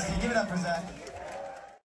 That. Give it up for Zach.